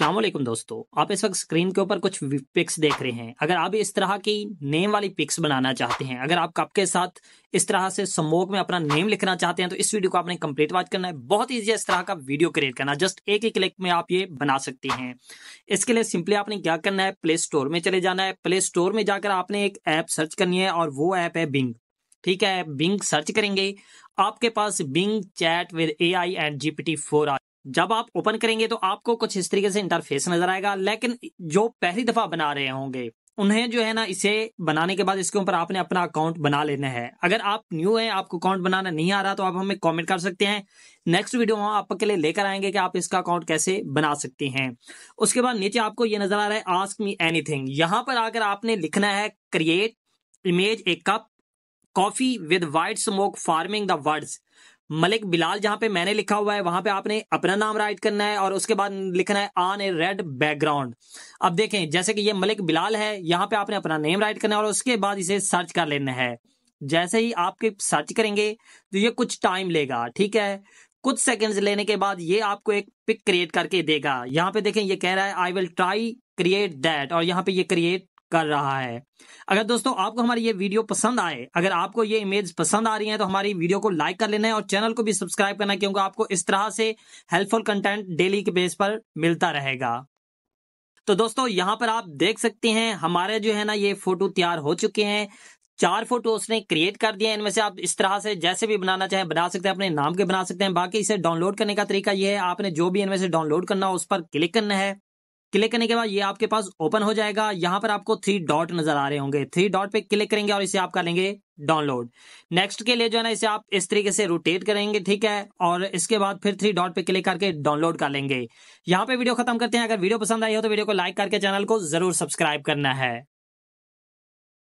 अल्लाम दोस्तों, आप इस वक्त स्क्रीन के ऊपर कुछ पिक्स देख रहे हैं। अगर आप इस तरह की नेम वाली पिक्स बनाना चाहते हैं, अगर आप कप के साथ इस तरह से समोक में अपना नेम लिखना चाहते हैं तो इस वीडियो को आपने कंप्लीट वॉच करना है। बहुत ईजी है इस तरह का वीडियो क्रिएट करना। जस्ट एक ही क्लिक में आप ये बना सकते हैं। इसके लिए सिंपली आपने क्या करना है? प्ले स्टोर में चले जाना है। प्ले स्टोर में जाकर आपने एक ऐप सर्च करनी है और वो ऐप है बिंग ठीक है? बिंग सर्च करेंगे। आपके पास Bing chat with A I and GPT four जब आप ओपन करेंगे तो आपको कुछ इस तरीके से इंटरफेस नज़र आएगा। लेकिन जो पहली दफ़ा बना रहे होंगे, उन्हें जो है ना, इसे बनाने के बाद इसके ऊपर आपने अपना अकाउंट बना लेना है। अगर आप न्यू है, आपको अकाउंट बनाना नहीं आ रहा तो आप हमें कमेंट कर सकते हैं। नेक्स्ट वीडियो हम आपके लिए लेकर आएँगे कि आप इसका अकाउंट कैसे बना सकते हैं। उसके बाद नीचे आपको ये नज़र आ रहा है आस्क मी एनीथिंग यहाँ पर आकर आपने लिखना है create image a cup coffee with white smoke forming the words Malik Bilal, जहाँ पे मैंने लिखा हुआ है, वहाँ पे आपने अपना नाम राइट करना है और उसके बाद लिखना है ऑन ए रेड बैकग्राउंड अब देखें, जैसे कि ये मलिक बिलाल है, यहाँ पे आपने अपना नेम राइट करना है और उसके बाद इसे सर्च कर लेना है। जैसे ही आपके सर्च करेंगे तो ये कुछ टाइम लेगा, ठीक है? कुछ सेकंड्स लेने के बाद ये आपको एक पिक क्रिएट करके देगा। यहाँ पे देखें, ये कह रहा है I will try create that और यहाँ पे ये क्रिएट कर रहा है। अगर दोस्तों आपको हमारी ये वीडियो पसंद आए, अगर आपको ये इमेज पसंद आ रही है तो हमारी वीडियो को लाइक कर लेना है और चैनल को भी सब्सक्राइब करना क्योंकि आपको इस तरह से हेल्पफुल कंटेंट डेली के बेस पर मिलता रहेगा। तो दोस्तों, यहाँ पर आप देख सकते हैं, हमारे जो है ना ये फ़ोटो तैयार हो चुके हैं। चार फ़ोटो उसने क्रिएट कर दिए इनमें से आप इस तरह से जैसे भी बनाना चाहें बना सकते हैं, अपने नाम के बना सकते हैं। बाकी इसे डाउनलोड करने का तरीका यह है, आपने जो भी इनमें से डाउनलोड करना हो उस पर क्लिक करना है। क्लिक करने के बाद ये आपके पास ओपन हो जाएगा। यहाँ पर आपको थ्री डॉट नज़र आ रहे होंगे। थ्री डॉट पे क्लिक करेंगे और इसे आप कर लेंगे डाउनलोड नेक्स्ट के लिए जो है ना, इसे आप इस तरीके से रोटेट करेंगे, ठीक है? और इसके बाद फिर थ्री डॉट पे क्लिक करके डाउनलोड कर लेंगे। यहाँ पे वीडियो खत्म करते हैं। अगर वीडियो पसंद आई हो तो वीडियो को लाइक करके चैनल को ज़रूर सब्सक्राइब करना है।